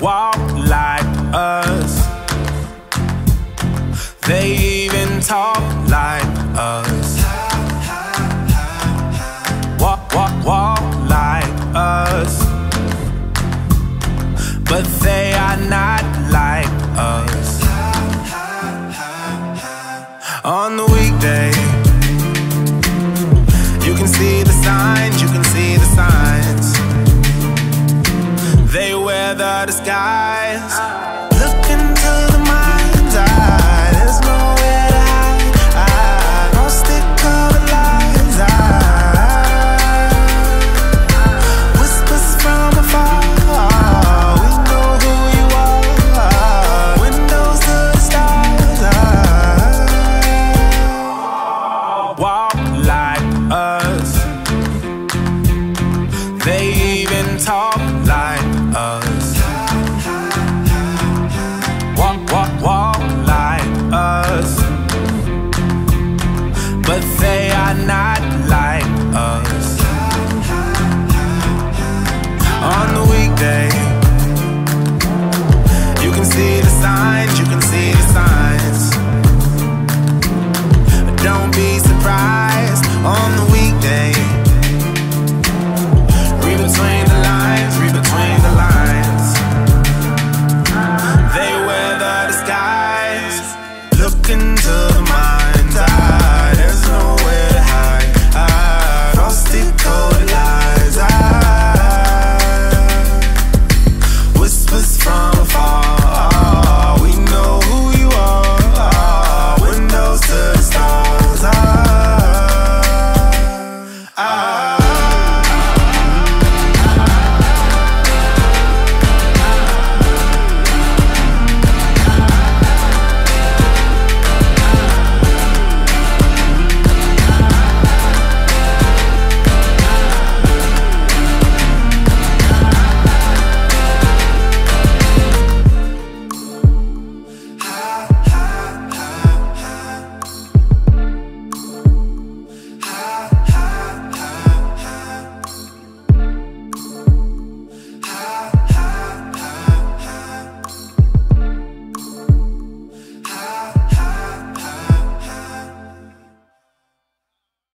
Walk like us. They even talk like us. Walk, walk, walk like us. But they are not like us. weather the skies.